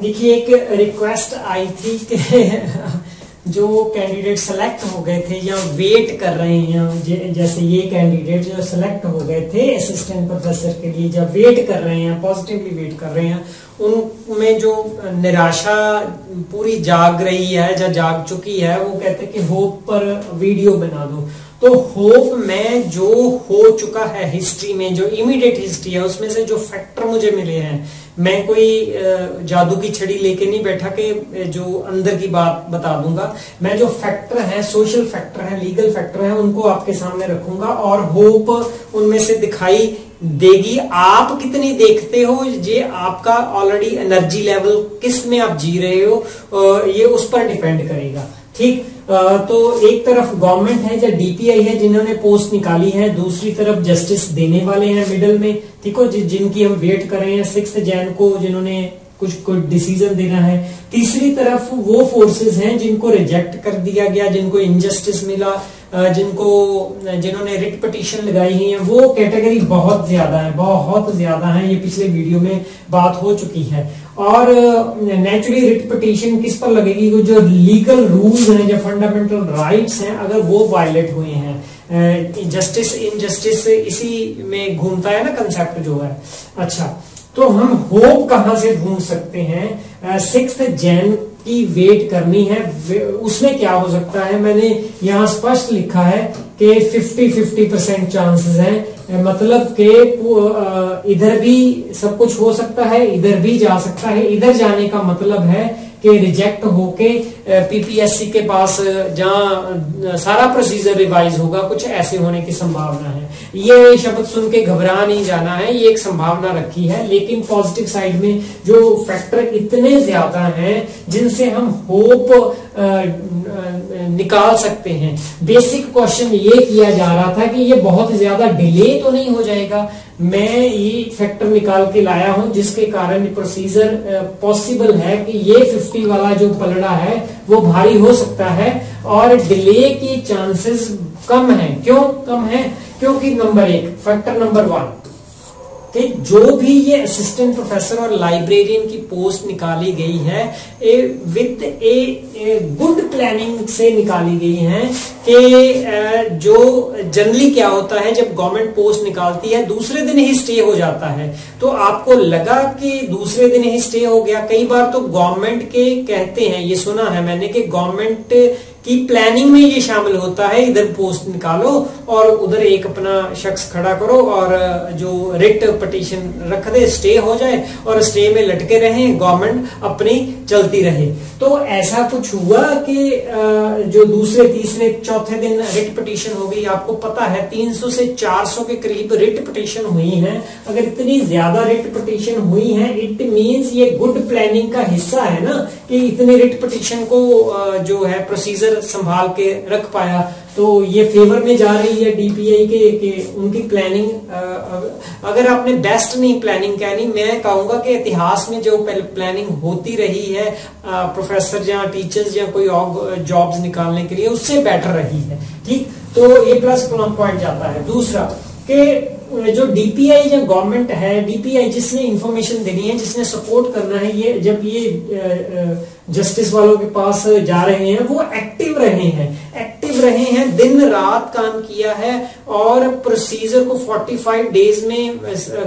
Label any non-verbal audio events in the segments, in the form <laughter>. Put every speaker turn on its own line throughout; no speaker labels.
देखिए, एक रिक्वेस्ट आई थी कि <laughs> जो कैंडिडेट सेलेक्ट हो गए थे या वेट कर रहे हैं जैसे ये कैंडिडेट जो सेलेक्ट हो गए थे असिस्टेंट प्रोफेसर के लिए जब वेट कर रहे हैं पॉजिटिवली वेट कर रहे हैं उनमें जो निराशा पूरी जाग रही है, या जाग चुकी है, वो कहते हैं कि होप पर वीडियो बना दो। तो होप में जो हो चुका है हिस्ट्री में, जो इमीडिएट हिस्ट्री है, उसमें से जो फैक्टर मुझे मिले हैं मैं कोई जादू की छड़ी लेके नहीं बैठा कि जो अंदर की बात बता दूँगा। मैं जो फैक्टर है सोशल फैक्टर है लीगल फैक्टर है, उनको आपके सामने रखूँगा और होप उनमें से दिखाई देगी। आप कितनी देखते हो? ये आपका ऑलरेडी एनर्जी लेवल किसमें आप जी रहे हो? ये उस पर डिपेंड करेगा। ठीक? तो एक तरफ़ गवर्नमेंट है या डीपीआई है जिन्होंने पोस्ट निकाली है, दूसरी तरफ़ जस्टिस देने वाले हैं मिडल में। ठीक हो जिनकी हम वेट कर रहे हैं सिक्स जैन को, जिन्होंने कुछ कुछ डिसीज़न देना है। तीसरी तरफ़ वो फोर्सेस हैं जिनको रिजेक्ट कर दिया गया, जिनको इनजस्टिस मिला। जिनको जिन्होंने रिट पटिशन लगाई हुई है, वो कैटेगरी बहुत ज़्यादा है, बहुत ज़्यादा है, ये पिछले वीडियो में बात हो चुकी है। और नेचुरली रिट पटिशन किस पर लगेगी? जो लीगल रूल्स हैं, जो फंडामेंटल राइट्स हैं, अगर वो वायलेट हुए हैं जस्टिस इन जस्टिस इसी में घूमता है ना कंसेप्ट जो है? अच्छा तो हम होप कहाँ से ढूंढ सकते हैं? सिक्स जैन की वेट करनी है। उसमें क्या हो सकता है? मैंने यहाँ स्पष्ट लिखा है कि 50 50 परसेंट चांसेस हैं मतलब के इधर भी सब कुछ हो सकता है, इधर भी जा सकता है। इधर जाने का मतलब है कि रिजेक्ट होके पीपीएससी के पास जहाँ सारा प्रोसीजर रिवाइज होगा, कुछ ऐसे होने की संभावना है। ये शब्द सुन के घबरा नहीं जाना है, ये एक संभावना रखी है, लेकिन पॉजिटिव साइड में जो फैक्टर इतने ज़्यादा हैं, जिनसे हम होप निकाल सकते हैं। बेसिक क्वेश्चन ये किया जा रहा था कि ये बहुत ज़्यादा डिले तो नहीं हो जाएगा मैं ये फैक्टर निकाल के लाया हूँ, जिसके कारण प्रोसीजर पॉसिबल है कि ये 50 वाला जो पलड़ा है, वो भारी हो सकता है और डिले की चांसेस कम है। क्यों कम है? क्योंकि नंबर एक फैक्टर नंबर वन कि जो भी ये असिस्टेंट प्रोफेसर और लाइब्रेरियन की पोस्ट निकाली गई है a, with a good planning से निकाली गई है कि जो जनरली क्या होता है जब गवर्नमेंट पोस्ट निकालती है दूसरे दिन ही स्टे हो जाता है। तो आपको लगा कि दूसरे दिन ही स्टे हो गया। कई बार तो गवर्नमेंट के कहते हैं ये सुना है मैंने कि गवर्नमेंट कि प्लानिंग में ये शामिल होता है, इधर पोस्ट निकालो और उधर एक अपना शख्स खड़ा करो और जो रिट पटिशन रख दे स्टे हो जाए और स्टे में लटके रहे गवर्नमेंट अपनी चलती रहे। तो ऐसा कुछ हुआ कि जो दूसरे, तीसरे, चौथे दिन रिट पटिशन हो गई, आपको पता है 300 से 400 के करीब रिट पटिशन हुई है। अगर इतनी ज़्यादा रिट पटिशन हुई है इट मींस ये गुड प्लानिंग का हिस्सा है ना, कि इतने रिट पटिशन को जो है प्रोसीजर संभाल के रख पाया। तो ये फेवर में जा रही है डीपीआई के, के उनकी प्लानिंग अगर आपने बेस्ट नहीं प्लानिंग कहनी मैं कहूँगा कि इतिहास में जो प्लानिंग होती रही है प्रोफेसर या टीचर्स या कोई और जॉब्स निकालने के लिए उससे बेटर रही है। ठीक? तो ये प्लस पॉइंट जाता है। दूसरा कि जो डीपीआई जो गवर्नमेंट है डीपीआई जिसने इंफॉर्मेशन देनी है जिसने सपोर्ट करना है ये जब ये जस्टिस वालों के पास जा रहे हैं वो एक्टिव रहे हैं एक्टिव रहे हैं दिन रात काम किया है और प्रोसीजर को 45 डेज़ में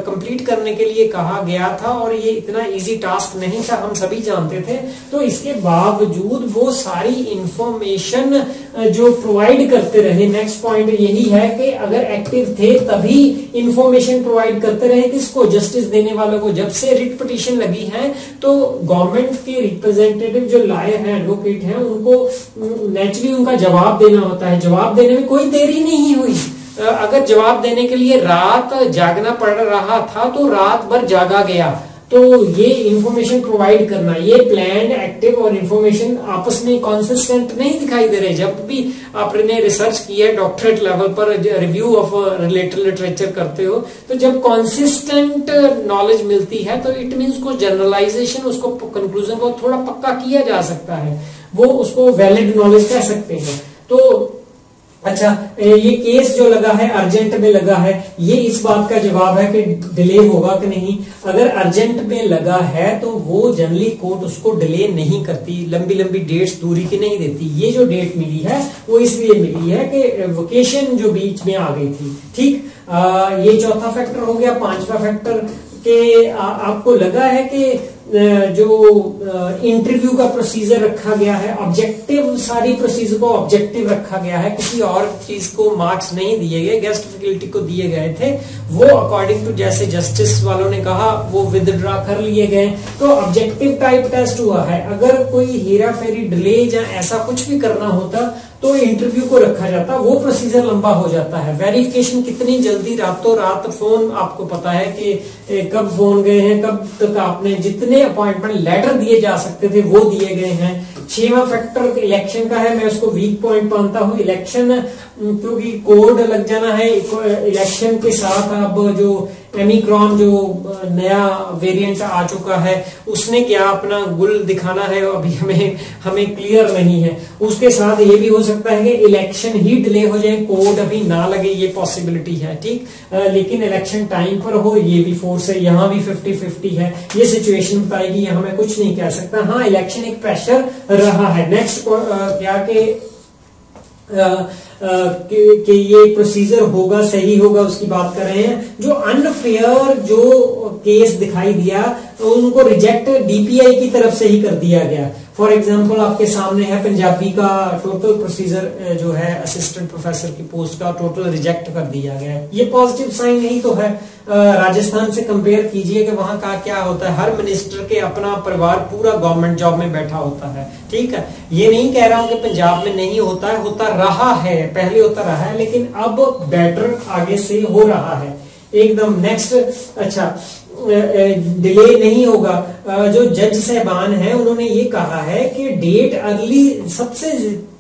कंप्लीट करने के लिए कहा गया था और ये इतना इजी टास्क नहीं था, हम सभी जानते थे। तो इसके बावजूद वो सारी इंफॉर्मेशन जो प्रोवाइड करते रहे। नेक्स्ट पॉइंट यही है कि अगर एक्टिव थे, तभी इंफॉर्मेशन प्रोवाइड करते रहे। किसको? जस्टिस देने वालों को। जब से रिट पिटिशन लगी है तो गवर्नमेंट के रिप्रेजेंटेटिव जो लायर हैं एडवोकेट हैं, उनको नेचुरली उनका जवाब देना होता है। जवाब देने में कोई देरी नहीं हुई। अगर जवाब देने के लिए रात जागना पड़ रहा था तो रात भर जागा गया। तो ये इंफॉर्मेशन प्रोवाइड करना, ये प्लान एक्टिव और इंफॉर्मेशन आपस में कॉन्सिस्टेंट नहीं दिखाई दे रहे। जब भी आपने रिसर्च किया है डॉक्टरेट लेवल पर रिव्यू ऑफ़ रिलेटेड लिटरेचर करते हो तो जब कॉन्सिस्टेंट नॉलेज मिलती है तो इट मीन उसको जनरलाइजेशन उसको कंक्लूजन को थोड़ा पक्का किया जा सकता है। वो उसको वैलिड नॉलेज कह सकते हैं। तो अच्छा ये केस जो लगा है अर्जेंट में लगा है ये इस बात का जवाब है कि डिले होगा कि नहीं? अगर अर्जेंट में लगा है तो वो जनरली कोर्ट उसको डिले नहीं करती लंबी लंबी डेट्स दूरी की नहीं देती। ये जो डेट मिली है वो इसलिए मिली है कि वोकेशन जो बीच में आ गई थी ठीक? ये चौथा फैक्टर हो गया पांचवा फैक्टर के आ, आपको लगा है कि जो इंटरव्यू का प्रोसीजर रखा गया है ऑब्जेक्टिव सारी प्रोसीजर को ऑब्जेक्टिव रखा गया है, किसी और चीज़ को मार्क्स नहीं दिए गए गेस्ट फैकल्टी को दिए गए थे, वो अकॉर्डिंग टू जैसे जस्टिस वालों ने कहा, वो विदड्रा कर लिए गए। तो ऑब्जेक्टिव टाइप टेस्ट हुआ है। अगर कोई हेरा फेरी डिले या ऐसा कुछ भी करना होता तो इंटरव्यू को रखा जाता वो प्रोसीजर लंबा हो जाता है। वेरिफिकेशन कितनी जल्दी रातों रात फ़ोन आपको पता है कि कब फ़ोन गए हैं, कब तक आपने जितने अपॉइंटमेंट लेटर दिए जा सकते थे, वो दिए गए हैं। छवा फैक्टर इलेक्शन का है, मैं उसको वीक पॉइंट मानता हूँ। इलेक्शन क्योंकि कोड लग जाना है इलेक्शन के साथ अब जो एमिक्रॉन जो नया वेरिएंट आ चुका है, उसने क्या अपना गुल दिखाना है? अभी हमें हमें क्लियर नहीं है। उसके साथ ये भी हो सकता है कि इलेक्शन ही डिले हो जाए कोड अभी ना लगे, ये पॉसिबिलिटी है, ठीक? लेकिन इलेक्शन टाइम पर हो, ये भी फोर्स है, यहाँ भी फिफ्टी फिफ्टी है। ये सिचुएशन बताएगी, यहाँ मैं कुछ नहीं कह सकता। हाँ इलेक्शन एक प्रेशर रहा है। नेक्स्ट क्या के कि ये प्रोसीजर होगा, सही होगा, उसकी बात कर रहे हैं। जो अनफेयर जो केस दिखाई दिया तो उनको रिजेक्ट डीपीआई की तरफ़ से ही कर दिया गया। फॉर एग्ज़ाम्पल आपके सामने है पंजाबी का टोटल प्रोसीजर जो है असिस्टेंट प्रोफेसर की पोस्ट का टोटल रिजेक्ट कर दिया गया। है ये पॉजिटिव साइन नहीं तो है। राजस्थान से कंपेयर कीजिए कि वहाँ का क्या होता है। हर मिनिस्टर के अपना परिवार पूरा गवर्नमेंट जॉब में बैठा होता है। ठीक है? ये नहीं कह रहा हूँ कि पंजाब में नहीं होता है, होता रहा है। पहले होता रहा है, लेकिन अब बेटर आगे से हो रहा है। एकदम नेक्स्ट अच्छा डिले नहीं होगा। जो जज साहबान है, उन्होंने ये कहा है कि डेट अर्ली सबसे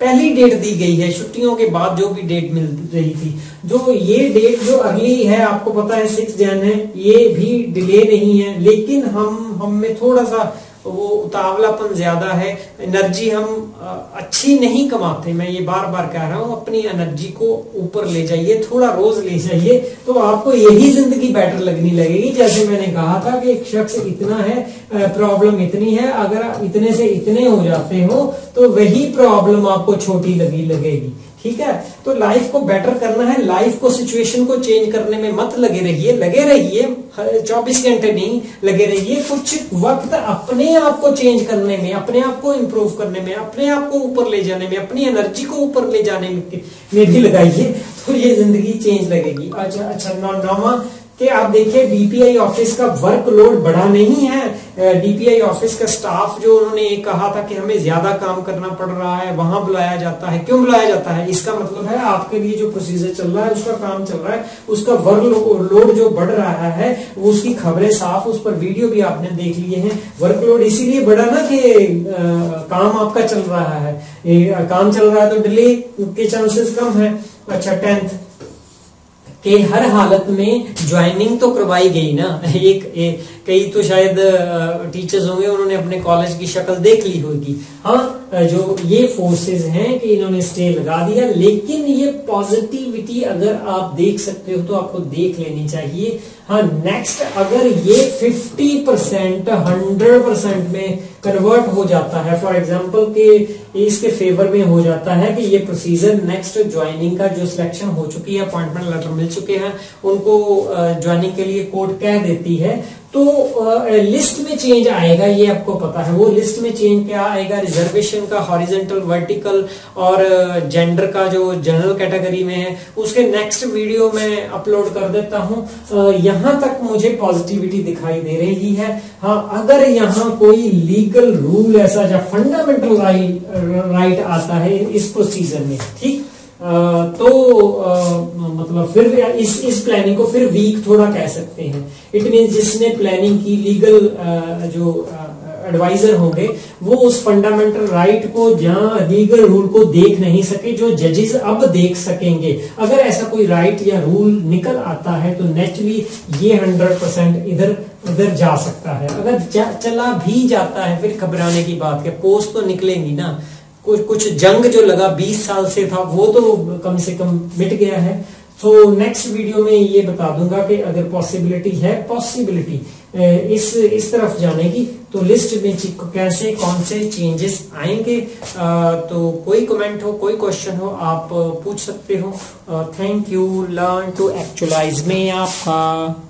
पहली डेट दी गई है। छुट्टियों के बाद जो भी डेट मिल रही थी। जो ये डेट जो अगली है, आपको पता है सिक्स जन है, ये भी डिले नहीं है। लेकिन हम हम में थोड़ा सा वो उतावलापन ज़्यादा है, एनर्जी हम अच्छी नहीं कमाते। मैं ये बार बार कह रहा हूँ, अपनी एनर्जी को ऊपर ले जाइए, थोड़ा रोज ले जाइए तो आपको यही ज़िंदगी बेटर लगनी लगेगी। जैसे मैंने कहा था कि एक शख्स इतना है प्रॉब्लम इतनी है, अगर इतने से इतने हो जाते हो तो वही प्रॉब्लम आपको छोटी लगी लगेगी। ठीक है? तो लाइफ को बेटर करना है लाइफ को सिचुएशन को चेंज करने में मत लगे रहिए लगे रहिए 24 घंटे नहीं, लगे रहिए, कुछ वक्त अपने आप को चेंज करने में, अपने आप को इम्प्रूव करने में, अपने आप को ऊपर ले जाने में, अपनी एनर्जी को ऊपर ले जाने में भी लगाइए तो ये ज़िंदगी चेंज लगेगी। अच्छा अच्छा नौवा कि आप देखिए डीपीआई ऑफ़िस का वर्कलोड बढ़ा नहीं है। डीपीआई ऑफ़िस का स्टाफ जो उन्होंने एक कहा था कि हमें ज़्यादा काम करना पड़ रहा है, वहाँ बुलाया जाता है। क्यों बुलाया जाता है? इसका मतलब है आपके लिए जो प्रोसीजर चल रहा है, उसका काम चल रहा है, उसका वर्क लोड जो बढ़ रहा है उसकी खबरें साफ़, उस पर वीडियो भी आपने देख लिए हैं। वर्कलोड इसीलिए बढ़ा ना कि काम आपका चल रहा है। काम चल रहा है तो डिले के चांसेस कम है। अच्छा टेंथ कि हर हालत में ज्वाइनिंग तो करवाई गई ना। <laughs> एक, एक कई तो शायद टीचर्स होंगे उन्होंने अपने कॉलेज की शक्ल देख ली होगी। हाँ जो ये फोर्सेस हैं कि इन्होंने स्टे लगा दिया लेकिन ये पॉजिटिविटी अगर आप देख सकते हो तो आपको देख लेनी चाहिए। हाँ नेक्स्ट अगर ये 50 परसेंट हंड्रेड परसेंट में कन्वर्ट हो जाता है फॉर एग्जांपल के इसके फेवर में हो जाता है कि ये प्रोसीजर नेक्स्ट ज्वाइनिंग का जो सिलेक्शन हो चुकी है अपॉइंटमेंट लेटर मिल चुके हैं, उनको ज्वाइनिंग के लिए कोर्ट कह देती है तो लिस्ट में चेंज आएगा, ये आपको पता है। वो लिस्ट में चेंज क्या आएगा? रिजर्वेशन का हॉरिजेंटल वर्टिकल और जेंडर का जो जनरल कैटेगरी में है, उसके नेक्स्ट वीडियो में अपलोड कर देता हूँ। यहाँ तक मुझे पॉजिटिविटी दिखाई दे रही है। हाँ अगर यहाँ कोई लीगल रूल ऐसा, या फंडामेंटल राइट राइट आता है इस प्रोसीजर में, ठीक? तो मतलब फिर इस इस प्लानिंग को फिर वीक थोड़ा कह सकते हैं। इट मीन जिसने प्लानिंग की लीगल जो एडवाइजर होंगे, वो उस फंडामेंटल राइट को या लीगल रूल को देख नहीं सके, जो जजेस अब देख सकेंगे। अगर ऐसा कोई राइट या रूल निकल आता है तो नेचुरली ये हंड्रेड परसेंट इधर, उधर जा सकता है। अगर चला भी जाता है, फिर घबराने की बात है। पोस्ट तो निकलेंगी ना। कुछ कुछ जंग जो लगा 20 साल से था, वो तो कम से कम मिट गया है। तो नेक्स्ट वीडियो में ये बता दूँगा कि अगर पॉसिबिलिटी है पॉसिबिलिटी इस इस तरफ़ जाने की तो लिस्ट में कैसे, कौन से चेंजेस आएँगे तो कोई कमेंट हो, कोई क्वेश्चन हो, आप पूछ सकते हो। Thank you learn to actualise में आपका।